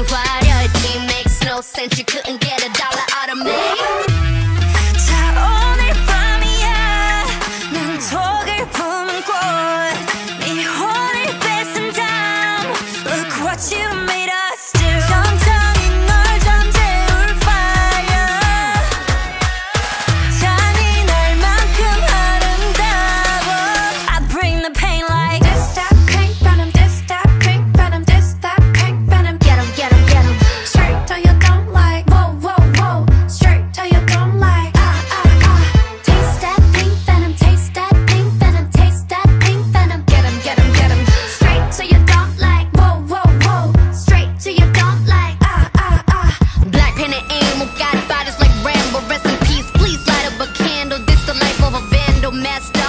What your team Makes no sense. You couldn't get a dollar out of me. 자 오늘 밤이야. 난 독을 다음 Look what you made. messed up.